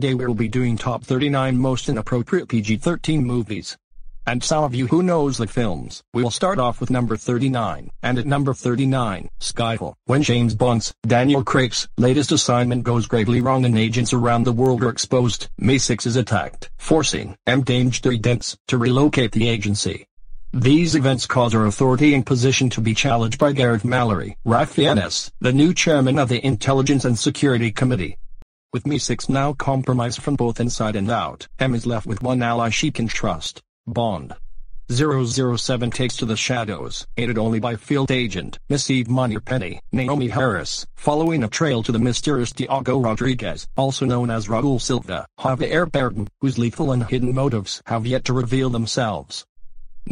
today we will be doing top 39 most inappropriate PG-13 movies. And some of you who knows the films, we will start off with number 39, and at number 39, Skyfall. When James Bond's, Daniel Craig's, latest assignment goes gravely wrong and agents around the world are exposed, MI6 is attacked, forcing M-Danger to relocate the agency. These events cause our authority and position to be challenged by Gareth Mallory, Ralph Fiennes, the new chairman of the Intelligence and Security Committee. With MI6 now compromised from both inside and out, M is left with one ally she can trust, Bond. 007 takes to the shadows, aided only by field agent Miss Eve Moneypenny, Naomie Harris, following a trail to the mysterious Diogo Rodriguez, also known as Raul Silva, Javier Bardem, whose lethal and hidden motives have yet to reveal themselves.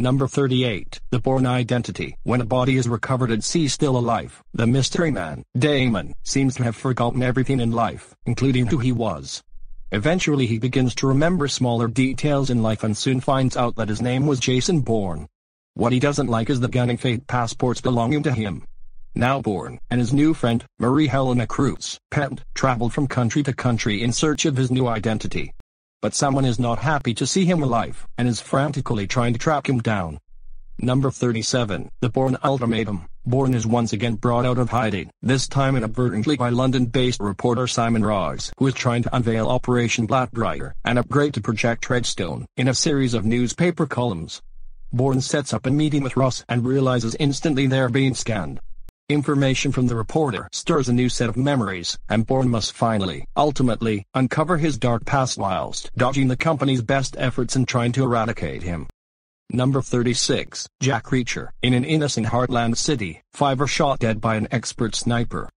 Number 38. The Bourne Identity. When a body is recovered at sea still alive, the mystery man, Damon, seems to have forgotten everything in life, including who he was. Eventually he begins to remember smaller details in life and soon finds out that his name was Jason Bourne. What he doesn't like is the gunning fake passports belonging to him. Now Bourne and his new friend, Marie Helena Cruz, Pent, traveled from country to country in search of his new identity but someone is not happy to see him alive, and is frantically trying to track him down. Number 37, The Bourne Ultimatum. Bourne is once again brought out of hiding, this time inadvertently by London-based reporter Simon Ross, who is trying to unveil Operation Blackbriar, an upgrade to Project Treadstone, in a series of newspaper columns. Bourne sets up a meeting with Ross and realizes instantly they're being scanned. Information from the reporter stirs a new set of memories, and Bourne must finally, ultimately, uncover his dark past whilst dodging the company's best efforts in trying to eradicate him. Number 36, Jack Reacher. In an innocent Heartland city, five are shot dead by an expert sniper.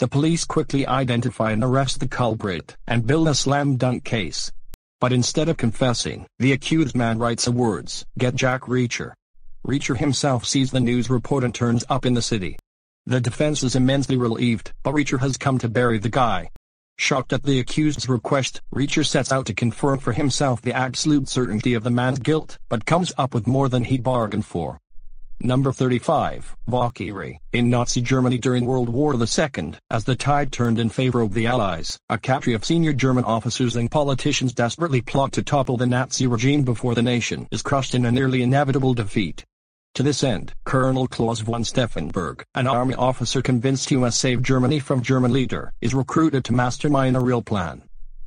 The police quickly identify and arrest the culprit, and build a slam-dunk case. But instead of confessing, the accused man writes the words, Get Jack Reacher. Reacher himself sees the news report and turns up in the city. The defense is immensely relieved, but Reacher has come to bury the guy. Shocked at the accused's request, Reacher sets out to confirm for himself the absolute certainty of the man's guilt, but comes up with more than he bargained for. Number 35, Valkyrie. In Nazi Germany during World War II, as the tide turned in favor of the Allies, a cadre of senior German officers and politicians desperately plot to topple the Nazi regime before the nation is crushed in a nearly inevitable defeat. To this end, Colonel Klaus von Stauffenberg, an army officer convinced he must save Germany from German leader, is recruited to mastermind a real plan.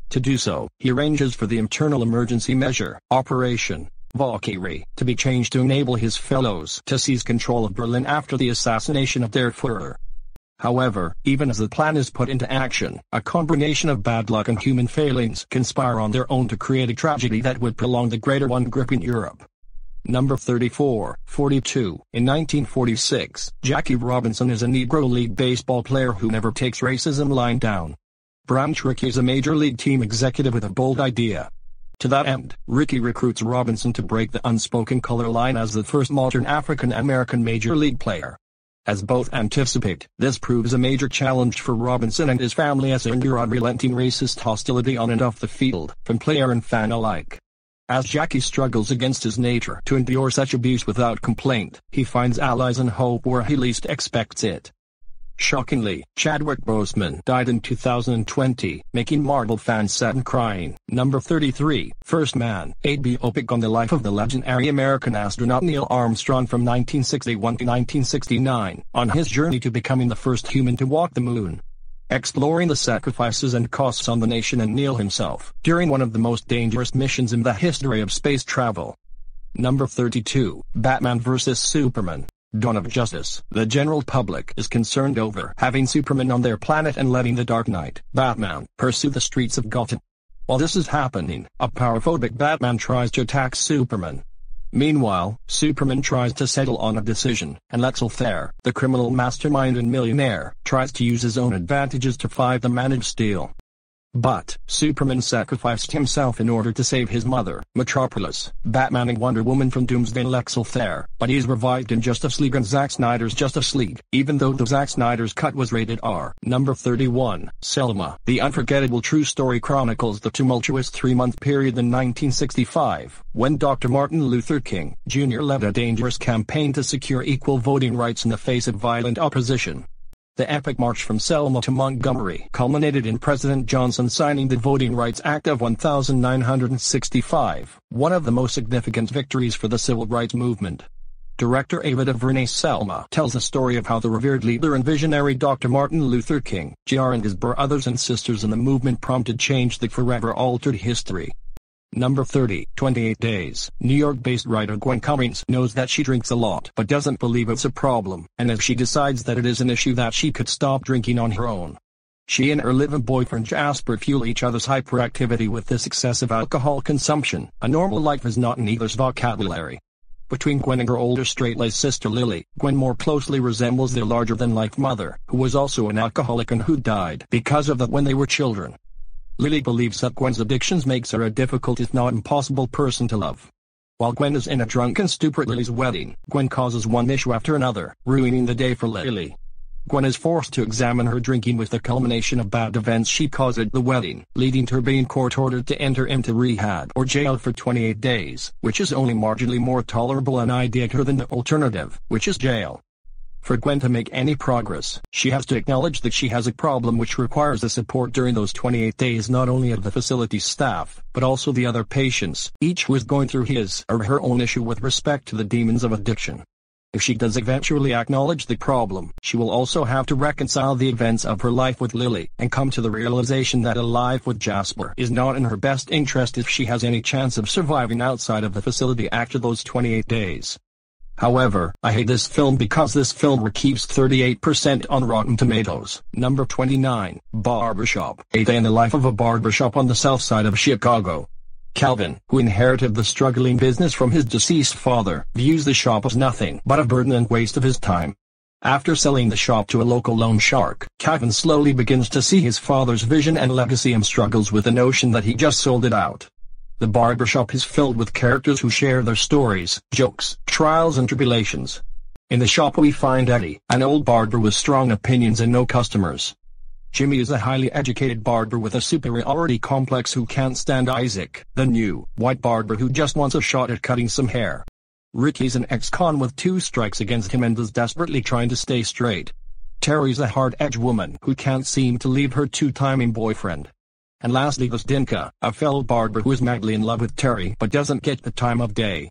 To do so, he arranges for the internal emergency measure, Operation Valkyrie, to be changed to enable his fellows to seize control of Berlin after the assassination of their Führer. However, even as the plan is put into action, a combination of bad luck and human failings conspire on their own to create a tragedy that would prolong the greater one gripping Europe. Number 34, 42. In 1946, Jackie Robinson is a Negro League baseball player who never takes racism lying down. Branch Rickey is a major league team executive with a bold idea. To that end, Rickey recruits Robinson to break the unspoken color line as the first modern African American major league player. As both anticipate, this proves a major challenge for Robinson and his family as they endure unrelenting racist hostility on and off the field, from player and fan alike. As Jackie struggles against his nature to endure such abuse without complaint, he finds allies and hope where he least expects it. Shockingly, Chadwick Boseman died in 2020, making Marvel fans sad and crying. Number 33, First Man, a biopic on the life of the legendary American astronaut Neil Armstrong from 1961 to 1969, on his journey to becoming the first human to walk the moon exploring the sacrifices and costs on the nation and Neil himself during one of the most dangerous missions in the history of space travel. Number 32, Batman vs. Superman. Dawn of Justice. The general public is concerned over having Superman on their planet and letting the Dark Knight, Batman, pursue the streets of Gotham. While this is happening, a powerphobic Batman tries to attack Superman, Meanwhile, Superman tries to settle on a decision, and Lex Luthor, the criminal mastermind and millionaire, tries to use his own advantages to fight the man of steel. But, Superman sacrificed himself in order to save his mother, Metropolis, Batman and Wonder Woman from Doomsday Lex Luthor, but he's revived in Justice League and Zack Snyder's Justice League, even though the Zack Snyder's cut was rated R. Number 31, Selma. The unforgettable true story chronicles the tumultuous three-month period in 1965, when Dr. Martin Luther King, Jr. led a dangerous campaign to secure equal voting rights in the face of violent opposition. The epic march from Selma to Montgomery culminated in President Johnson signing the Voting Rights Act of 1965, one of the most significant victories for the civil rights movement. Director Ava DuVernay Selma tells the story of how the revered leader and visionary Dr. Martin Luther King, Jr. and his brothers and sisters in the movement prompted change that forever altered history. Number 30, 28 Days. New York-based writer Gwen Cummings knows that she drinks a lot but doesn't believe it's a problem, and as she decides that it is an issue that she could stop drinking on her own. She and her live-in boyfriend Jasper fuel each other's hyperactivity with this excessive alcohol consumption. A normal life is not in either's vocabulary. Between Gwen and her older straight-laced sister Lily, Gwen more closely resembles their larger-than-life mother, who was also an alcoholic and who died because of that when they were children. Lily believes that Gwen's addictions makes her a difficult if not impossible person to love. While Gwen is in a drunken stupor at Lily's wedding, Gwen causes one issue after another, ruining the day for Lily. Gwen is forced to examine her drinking with the culmination of bad events she caused at the wedding, leading to her being court-ordered to enter into rehab or jail for 28 days, which is only marginally more tolerable an idea to her than the alternative, which is jail. For Gwen to make any progress, she has to acknowledge that she has a problem which requires the support during those 28 days not only of the facility staff, but also the other patients, each who is going through his or her own issue with respect to the demons of addiction. If she does eventually acknowledge the problem, she will also have to reconcile the events of her life with Lily, and come to the realization that a life with Jasper is not in her best interest if she has any chance of surviving outside of the facility after those 28 days. However, I hate this film because this film keeps 38% on Rotten Tomatoes. Number 29, Barbershop. A Day in the Life of a Barbershop on the South Side of Chicago. Calvin, who inherited the struggling business from his deceased father, views the shop as nothing but a burden and waste of his time. After selling the shop to a local loan shark, Calvin slowly begins to see his father's vision and legacy and struggles with the notion that he just sold it out. The barbershop is filled with characters who share their stories, jokes, trials and tribulations. In the shop we find Eddie, an old barber with strong opinions and no customers. Jimmy is a highly educated barber with a superiority complex who can't stand Isaac, the new, white barber who just wants a shot at cutting some hair. Ricky's an ex-con with two strikes against him and is desperately trying to stay straight. Terry's a hard-edged woman who can't seem to leave her two-timing boyfriend. And lastly Dinka, a fellow barber who is madly in love with Terry but doesn't get the time of day.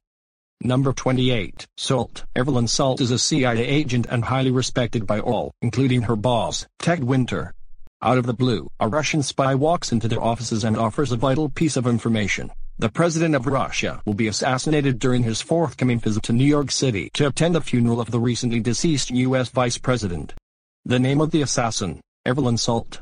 Number 28, Salt. Evelyn Salt is a CIA agent and highly respected by all, including her boss, Ted Winter. Out of the blue, a Russian spy walks into their offices and offers a vital piece of information. The president of Russia will be assassinated during his forthcoming visit to New York City to attend the funeral of the recently deceased U.S. vice president. The name of the assassin, Evelyn Salt.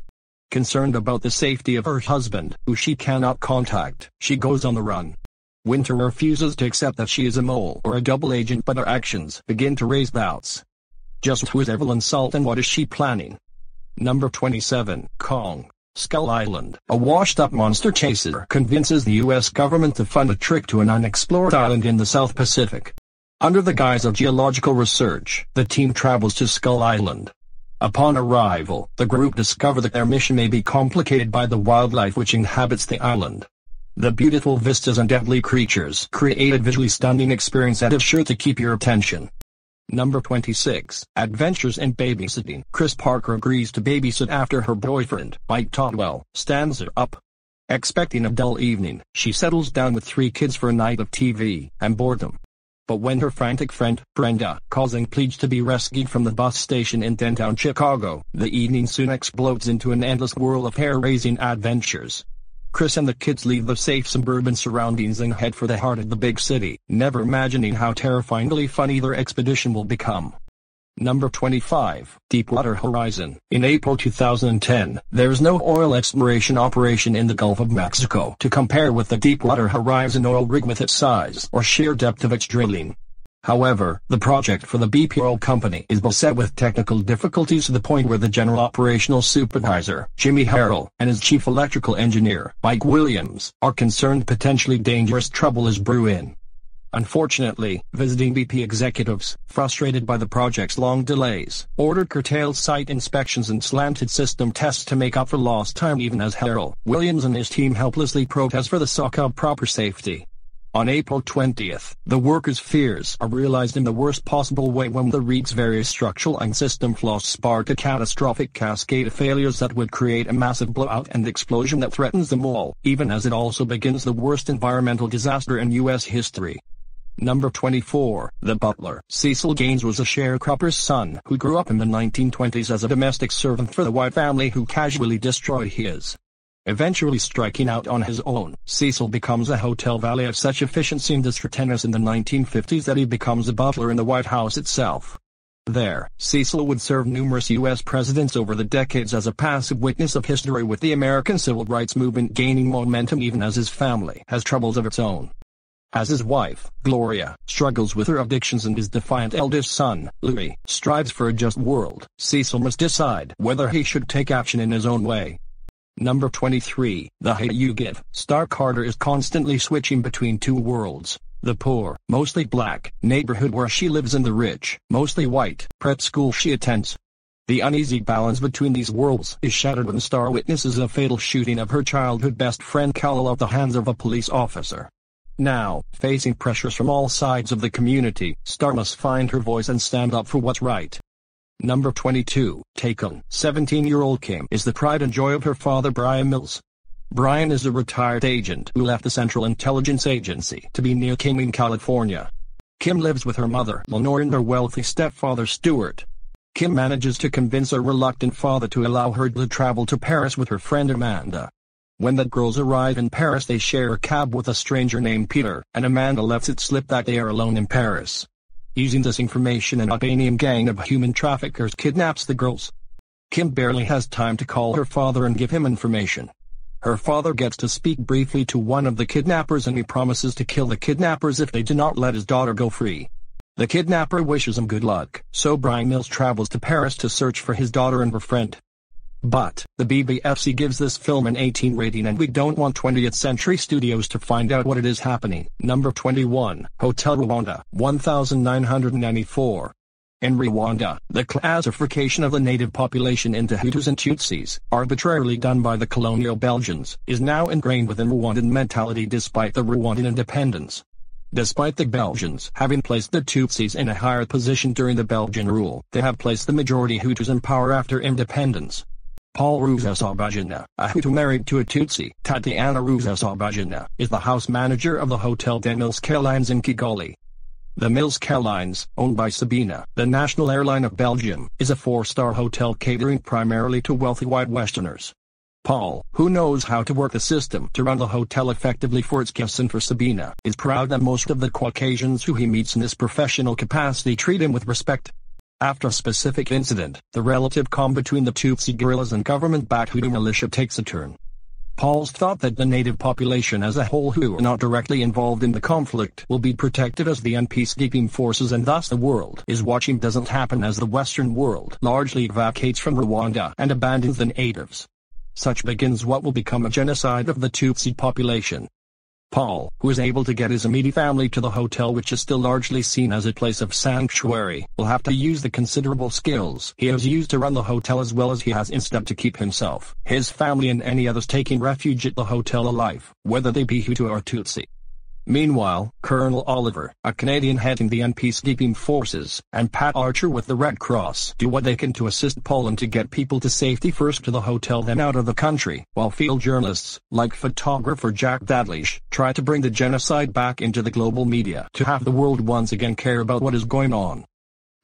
Concerned about the safety of her husband, who she cannot contact, she goes on the run. Winter refuses to accept that she is a mole or a double agent but her actions begin to raise doubts. Just who is Evelyn Salt and what is she planning? Number 27, Kong. Skull Island. A washed-up monster chaser convinces the U.S. government to fund a trip to an unexplored island in the South Pacific. Under the guise of geological research, the team travels to Skull Island, Upon arrival, the group discover that their mission may be complicated by the wildlife which inhabits the island. The beautiful vistas and deadly creatures create a visually stunning experience that is sure to keep your attention. Number 26, Adventures in Babysitting. Chris Parker agrees to babysit after her boyfriend, Mike Todwell, stands her up. Expecting a dull evening, she settles down with three kids for a night of TV and boredom. But when her frantic friend, Brenda, calls and pleads to be rescued from the bus station in downtown Chicago, the evening soon explodes into an endless whirl of hair-raising adventures. Chris and the kids leave the safe suburban surroundings and head for the heart of the big city, never imagining how terrifyingly funny their expedition will become. Number 25, Deepwater Horizon. In April 2010, there's no oil exploration operation in the Gulf of Mexico to compare with the Deepwater Horizon oil rig with its size or sheer depth of its drilling. However, the project for the BP Oil Company is beset with technical difficulties to the point where the general operational supervisor, Jimmy Harrell, and his chief electrical engineer, Mike Williams, are concerned potentially dangerous trouble is brewing. Unfortunately, visiting BP executives, frustrated by the project's long delays, ordered curtailed site inspections and slanted system tests to make up for lost time even as Harrell, Williams and his team helplessly protest for the SOC of proper safety. On April 20th, the workers' fears are realized in the worst possible way when the REIT's various structural and system flaws spark a catastrophic cascade of failures that would create a massive blowout and explosion that threatens them all, even as it also begins the worst environmental disaster in U.S. history. Number 24, The Butler. Cecil Gaines was a sharecropper's son who grew up in the 1920s as a domestic servant for the White family who casually destroyed his Eventually striking out on his own, Cecil becomes a hotel valet of such efficiency and discreetness in the 1950s that he becomes a butler in the White House itself. There, Cecil would serve numerous U.S. presidents over the decades as a passive witness of history with the American civil rights movement gaining momentum even as his family has troubles of its own. As his wife, Gloria, struggles with her addictions and his defiant eldest son, Louis, strives for a just world, Cecil must decide whether he should take action in his own way Number 23, The Hate You Give. Starr Carter is constantly switching between two worlds. The poor, mostly black, neighborhood where she lives and the rich, mostly white, prep school she attends. The uneasy balance between these worlds is shattered when Starr witnesses a fatal shooting of her childhood best friend Khalil at the hands of a police officer. Now, facing pressures from all sides of the community, Starr must find her voice and stand up for what's right. Number 22, Taken. 17-year-old Kim is the pride and joy of her father Brian Mills. Brian is a retired agent who left the Central Intelligence Agency to be near Kim in California. Kim lives with her mother Lenore and her wealthy stepfather Stuart. Kim manages to convince her reluctant father to allow her to travel to Paris with her friend Amanda. When the girls arrive in Paris they share a cab with a stranger named Peter, and Amanda lets it slip that they are alone in Paris. Using this information an Albanian gang of human traffickers kidnaps the girls. Kim barely has time to call her father and give him information. Her father gets to speak briefly to one of the kidnappers and he promises to kill the kidnappers if they do not let his daughter go free. The kidnapper wishes him good luck, so Brian Mills travels to Paris to search for his daughter and her friend. But, the BBFC gives this film an 18 rating and we don't want 20th Century Studios to find out what it is happening. Number 21, Hotel Rwanda, 1994. In Rwanda, the classification of the native population into Hutus and Tutsis, arbitrarily done by the colonial Belgians, is now ingrained within Rwandan mentality despite the Rwandan independence. Despite the Belgians having placed the Tutsis in a higher position during the Belgian rule, they have placed the majority Hutus in power after independence. Paul Rusesabagina, a Hutu married to a Tutsi, Tatiana Rusesabagina, is the house manager of the Hotel des Mille Collines in Kigali. The Mille Collines, owned by Sabena, the national airline of Belgium, is a four-star hotel catering primarily to wealthy white Westerners. Paul, who knows how to work the system to run the hotel effectively for its guests and for Sabena, is proud that most of the Caucasians who he meets in this professional capacity treat him with respect. After a specific incident, the relative calm between the Tutsi guerrillas and government-backed Hutu militia takes a turn. Paul's thought that the native population as a whole who are not directly involved in the conflict will be protected as the peacekeeping forces and thus the world is watching doesn't happen as the Western world largely evacuates from Rwanda and abandons the natives. Such begins what will become a genocide of the Tutsi population. Paul, who is able to get his immediate family to the hotel which is still largely seen as a place of sanctuary, will have to use the considerable skills he has used to run the hotel as well as he has instead to keep himself, his family and any others taking refuge at the hotel alive, whether they be Hutu or Tutsi. Meanwhile, Colonel Oliver, a Canadian heading the UN peacekeeping forces, and Pat Archer with the Red Cross do what they can to assist Poland to get people to safety first to the hotel then out of the country, while field journalists, like photographer Jack Daglish, try to bring the genocide back into the global media to have the world once again care about what is going on.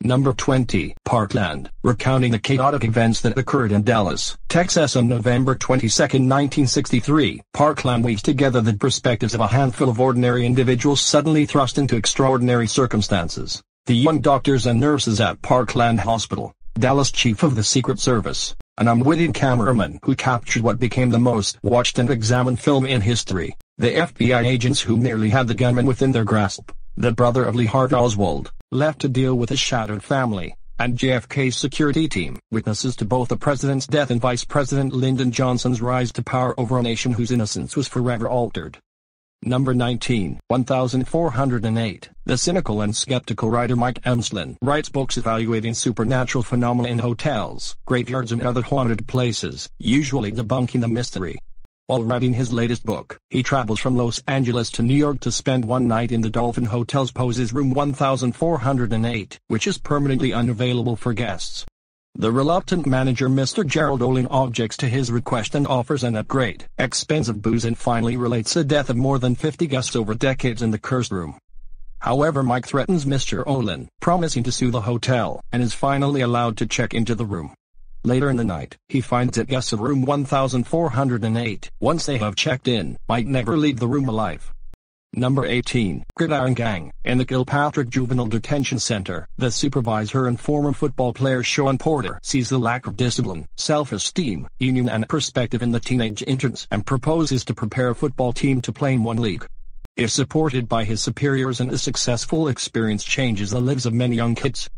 Number 20, Parkland, recounting the chaotic events that occurred in Dallas, Texas on November 22, 1963. Parkland weaves together the perspectives of a handful of ordinary individuals suddenly thrust into extraordinary circumstances. The young doctors and nurses at Parkland Hospital, Dallas chief of the Secret Service, an unwitting cameraman who captured what became the most watched and examined film in history, the FBI agents who nearly had the gunman within their grasp, the brother of Lee Harvey Oswald, left to deal with a shattered family, and JFK's security team, witnesses to both the president's death and Vice President Lyndon Johnson's rise to power over a nation whose innocence was forever altered. Number 19, 1408. The cynical and skeptical writer Mike Enslin writes books evaluating supernatural phenomena in hotels, graveyards and other haunted places, usually debunking the mystery. While writing his latest book, he travels from Los Angeles to New York to spend one night in the Dolphin Hotel's Poses Room 1408, which is permanently unavailable for guests. The reluctant manager Mr. Gerald Olin objects to his request and offers an upgrade, expensive booze and finally relates the death of more than 50 guests over decades in the cursed room. However Mike threatens Mr. Olin, promising to sue the hotel, and is finally allowed to check into the room. Later in the night, he finds that guests of room 1408, once they have checked in, might never leave the room alive. Number 18, Gridiron Gang. In the Kilpatrick Juvenile Detention Center, the supervisor and former football player Sean Porter sees the lack of discipline, self-esteem, union and perspective in the teenage interns and proposes to prepare a football team to play in one league. If supported by his superiors and a successful experience changes the lives of many young kids,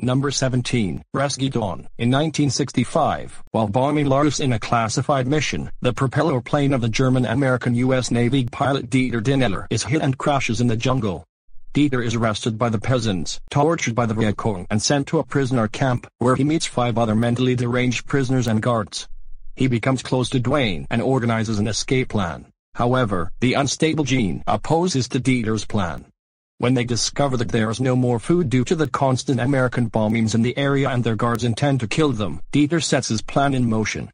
Number 17, Rescue Dawn. In 1965, while bombing Laos in a classified mission, the propeller plane of the German-American U.S. Navy pilot Dieter Dengler is hit and crashes in the jungle. Dieter is arrested by the peasants, tortured by the Viet and sent to a prisoner camp, where he meets five other mentally deranged prisoners and guards. He becomes close to Dwayne and organizes an escape plan. However, the unstable Gene opposes to Dieter's plan. When they discover that there is no more food due to the constant American bombings in the area and their guards intend to kill them, Dieter sets his plan in motion.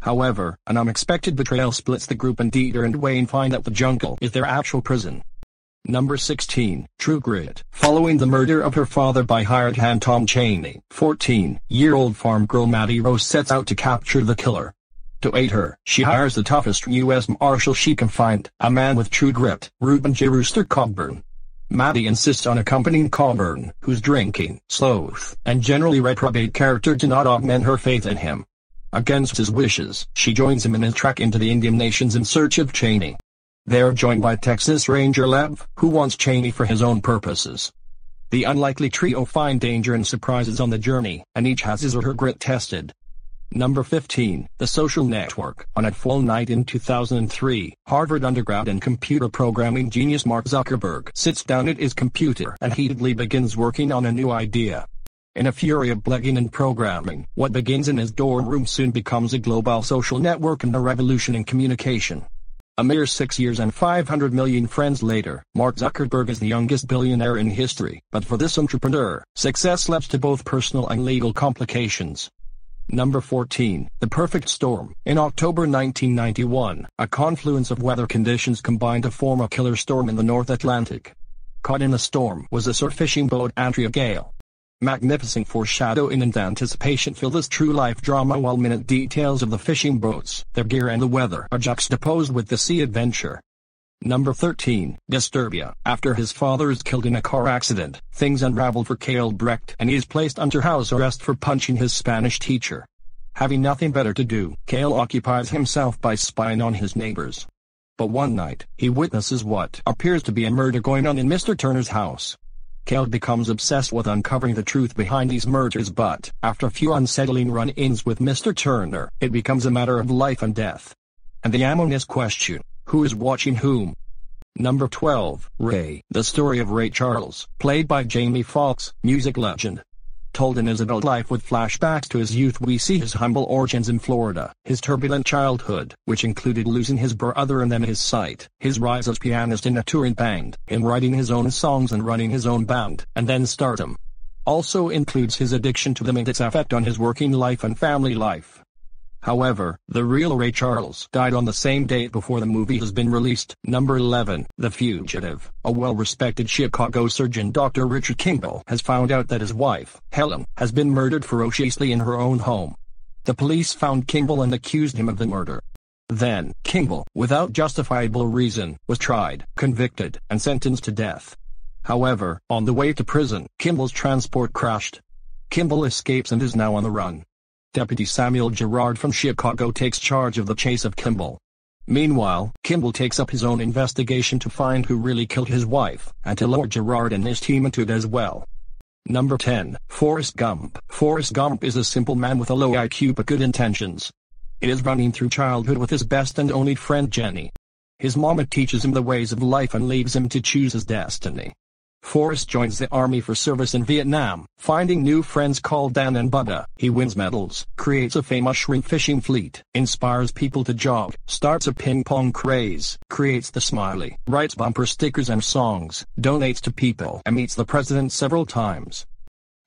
However, an unexpected betrayal splits the group and Dieter and Wayne find that the jungle is their actual prison. Number 16, True Grit. Following the murder of her father by hired hand Tom Chaney, 14-year-old farm girl Mattie Rose sets out to capture the killer. To aid her, she hires the toughest U.S. Marshal she can find, a man with true grit, Reuben J. Rooster Cogburn. Mattie insists on accompanying Cogburn, whose drinking, sloth, and generally reprobate character do not augment her faith in him. Against his wishes, she joins him in his trek into the Indian nations in search of Chaney. They are joined by Texas Ranger Lev, who wants Chaney for his own purposes. The unlikely trio find danger and surprises on the journey, and each has his or her grit tested. Number 15, The Social Network. On a full night in 2003, Harvard undergrad and computer programming genius Mark Zuckerberg sits down at his computer and heatedly begins working on a new idea. In a fury of blogging and programming, what begins in his dorm room soon becomes a global social network and a revolution in communication. A mere six years and 500 million friends later, Mark Zuckerberg is the youngest billionaire in history, but for this entrepreneur, success leads to both personal and legal complications. Number 14, The Perfect Storm. In October 1991, a confluence of weather conditions combined to form a killer storm in the North Atlantic. Caught in the storm was a surf fishing boat Andrea Gail. Magnificent foreshadowing and anticipation fill this true-life drama while minute details of the fishing boats, their gear and the weather are juxtaposed with the sea adventure. Number 13, Disturbia. After his father is killed in a car accident, things unravel for Kale Brecht and he is placed under house arrest for punching his Spanish teacher. Having nothing better to do, Kale occupies himself by spying on his neighbors. But one night, he witnesses what appears to be a murder going on in Mr. Turner's house. Kale becomes obsessed with uncovering the truth behind these murders but, after a few unsettling run-ins with Mr. Turner, it becomes a matter of life and death. And the ominous question, who is watching whom? Number 12, Ray. The story of Ray Charles, played by Jamie Foxx, music legend. Told in his adult life with flashbacks to his youth we see his humble origins in Florida, his turbulent childhood, which included losing his brother and then his sight, his rise as pianist in a touring band, him writing his own songs and running his own band, and then stardom. Also includes his addiction to them and its effect on his working life and family life. However, the real Ray Charles died on the same date before the movie has been released. Number 11, The Fugitive. A well-respected Chicago surgeon Dr. Richard Kimball has found out that his wife, Helen, has been murdered ferociously in her own home. The police found Kimball and accused him of the murder. Then, Kimball, without justifiable reason, was tried, convicted, and sentenced to death. However, on the way to prison, Kimball's transport crashed. Kimball escapes and is now on the run. Deputy Samuel Gerard from Chicago takes charge of the chase of Kimball. Meanwhile, Kimball takes up his own investigation to find who really killed his wife, and to lure Gerard and his team into it as well. Number 10, Forrest Gump. Forrest Gump is a simple man with a low IQ but good intentions. It is running through childhood with his best and only friend Jenny. His mama teaches him the ways of life and leaves him to choose his destiny. Forrest joins the army for service in Vietnam, finding new friends called Dan and Bubba. He wins medals, creates a famous shrimp fishing fleet, inspires people to jog, starts a ping pong craze, creates the smiley, writes bumper stickers and songs, donates to people and meets the president several times.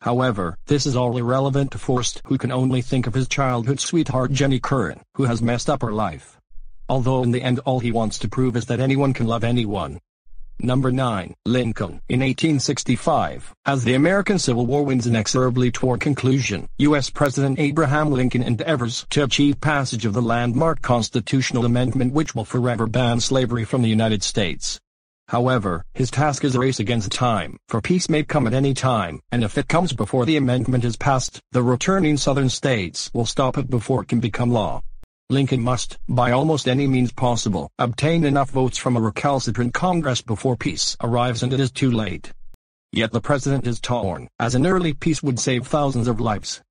However, this is all irrelevant to Forrest who can only think of his childhood sweetheart Jenny Curran, who has messed up her life. Although in the end all he wants to prove is that anyone can love anyone, Number 9. Lincoln. In 1865, as the American Civil War winds inexorably toward conclusion, U.S. President Abraham Lincoln endeavors to achieve passage of the landmark constitutional amendment which will forever ban slavery from the United States. However, his task is a race against time, for peace may come at any time, and if it comes before the amendment is passed, the returning southern states will stop it before it can become law. Lincoln must, by almost any means possible, obtain enough votes from a recalcitrant Congress before peace arrives and it is too late. Yet the president is torn, as an early peace would save thousands of lives.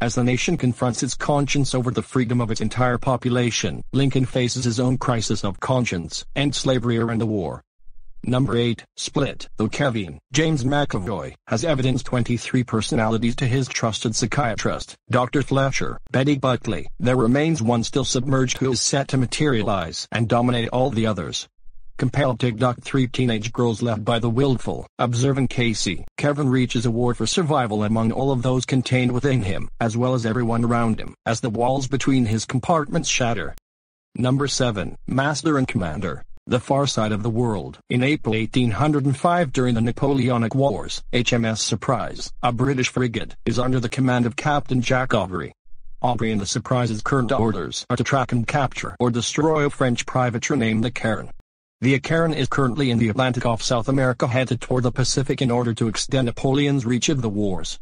As the nation confronts its conscience over the freedom of its entire population, Lincoln faces his own crisis of conscience, end slavery end the war. Number 8, Split. Though Kevin, James McAvoy, has evidenced 23 personalities to his trusted psychiatrist, Dr. Fletcher, Betty Buckley, there remains one still submerged who is set to materialize and dominate all the others. Compelled to abduct three teenage girls left by the willful, observant Casey, Kevin reaches a war for survival among all of those contained within him, as well as everyone around him, as the walls between his compartments shatter. Number 7, Master and Commander. The Far Side of the World. In April 1805 during the Napoleonic Wars, HMS Surprise, a British frigate, is under the command of Captain Jack Aubrey. Aubrey and the Surprise's current orders are to track and capture or destroy a French privateer named the Acheron. The Acheron is currently in the Atlantic off South America headed toward the Pacific in order to extend Napoleon's reach of the wars.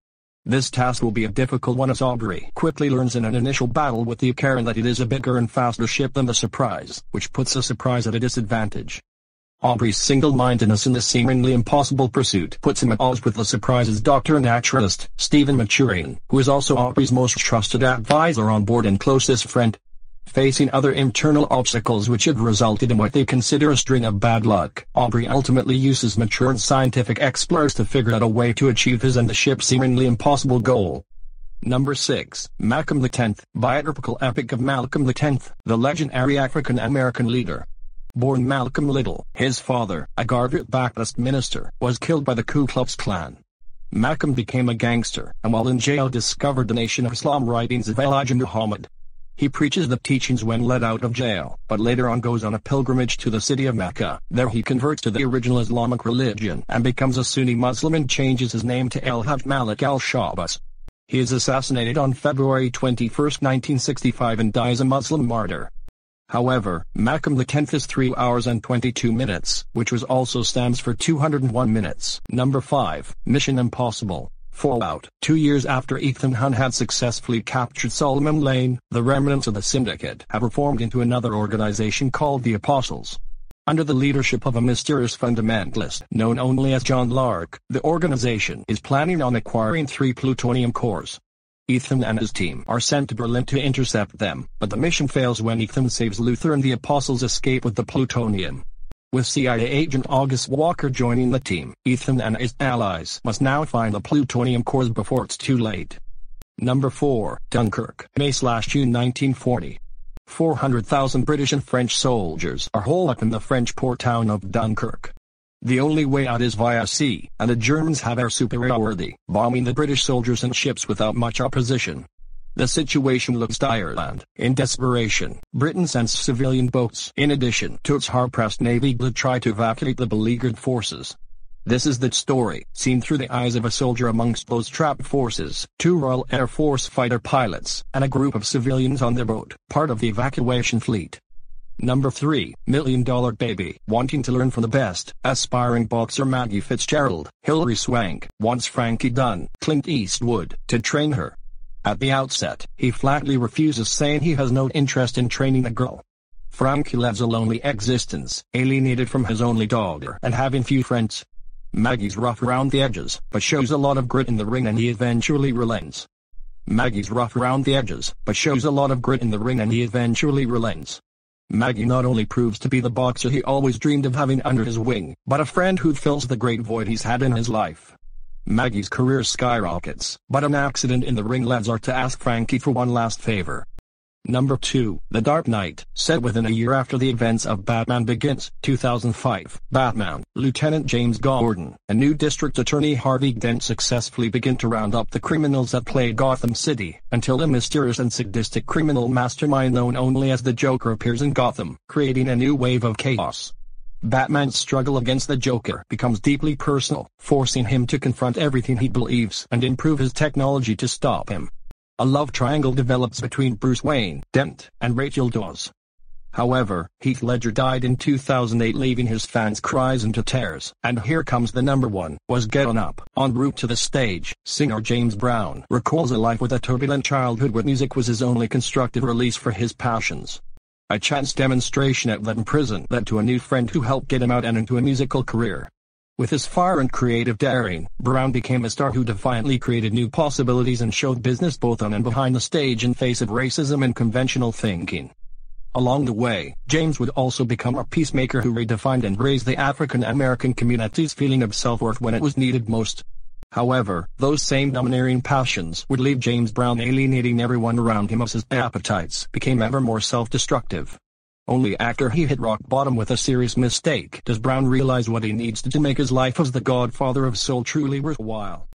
This task will be a difficult one as Aubrey quickly learns in an initial battle with the Acheron that it is a bigger and faster ship than the Surprise, which puts the Surprise at a disadvantage. Aubrey's single-mindedness in this seemingly impossible pursuit puts him at odds with the Surprise's doctor and naturalist, Stephen Maturin, who is also Aubrey's most trusted advisor on board and closest friend facing other internal obstacles which have resulted in what they consider a string of bad luck. Aubrey ultimately uses mature scientific explorers to figure out a way to achieve his and the ship's seemingly impossible goal. Number 6. Malcolm X, biographical epic of Malcolm X, the legendary African-American leader. Born Malcolm Little, his father, a Garvey Baptist minister, was killed by the Ku Klux Klan. Malcolm became a gangster, and while in jail discovered the Nation of Islam writings of Elijah Muhammad, he preaches the teachings when let out of jail, but later on goes on a pilgrimage to the city of Mecca. There he converts to the original Islamic religion and becomes a Sunni Muslim and changes his name to El-Hajj Malik al-Shabazz. He is assassinated on February 21, 1965 and dies a Muslim martyr. However, Malcolm X is 3 hours and 22 minutes, which was also stands for 201 minutes. Number 5, Mission Impossible. Fallout. Two years after Ethan Hunt had successfully captured Solomon Lane, the remnants of the syndicate have reformed into another organization called the Apostles. Under the leadership of a mysterious fundamentalist known only as John Lark, the organization is planning on acquiring three plutonium cores. Ethan and his team are sent to Berlin to intercept them, but the mission fails when Ethan saves Luther and the Apostles escape with the plutonium. With CIA agent August Walker joining the team, Ethan and his allies must now find the plutonium cores before it's too late. Number 4, Dunkirk, May-June 1940. 400,000 British and French soldiers are holed up in the French port town of Dunkirk. The only way out is via sea, and the Germans have air superiority, bombing the British soldiers and ships without much opposition. The situation looks dire and, in desperation, Britain sends civilian boats in addition to its hard-pressed navy to try to evacuate the beleaguered forces. This is the story, seen through the eyes of a soldier amongst those trapped forces, two Royal Air Force fighter pilots, and a group of civilians on their boat, part of the evacuation fleet. Number 3, Million Dollar Baby. Wanting to learn from the best, aspiring boxer Maggie Fitzgerald, Hilary Swank, wants Frankie Dunn, Clint Eastwood, to train her. At the outset, he flatly refuses saying he has no interest in training a girl. Frankie lives a lonely existence, alienated from his only daughter and having few friends. Maggie's rough around the edges, but shows a lot of grit in the ring and he eventually relents. Maggie's rough around the edges, but shows a lot of grit in the ring and he eventually relents. Maggie not only proves to be the boxer he always dreamed of having under his wing, but a friend who fills the great void he's had in his life. Maggie's career skyrockets, but an accident in the ring leads her to ask Frankie for one last favor. Number 2, The Dark Knight, set within a year after the events of Batman Begins, 2005. Batman, Lieutenant James Gordon, and new District Attorney Harvey Dent successfully begin to round up the criminals that plague Gotham City, until a mysterious and sadistic criminal mastermind known only as the Joker appears in Gotham, creating a new wave of chaos. Batman's struggle against the Joker becomes deeply personal, forcing him to confront everything he believes and improve his technology to stop him. A love triangle develops between Bruce Wayne, Dent, and Rachel Dawes. However, Heath Ledger died in 2008 leaving his fans cries into tears, and here comes the number one, was Get On Up. En route to the stage, singer James Brown recalls a life with a turbulent childhood where music was his only constructive release for his passions. A chance demonstration at Letton Prison led to a new friend who helped get him out and into a musical career. With his fire and creative daring, Brown became a star who defiantly created new possibilities and showed business both on and behind the stage in face of racism and conventional thinking. Along the way, James would also become a peacemaker who redefined and raised the African American community's feeling of self-worth when it was needed most. However, those same domineering passions would leave James Brown alienating everyone around him as his appetites became ever more self-destructive. Only after he hit rock bottom with a serious mistake does Brown realize what he needs to, to make his life as the godfather of soul truly worthwhile.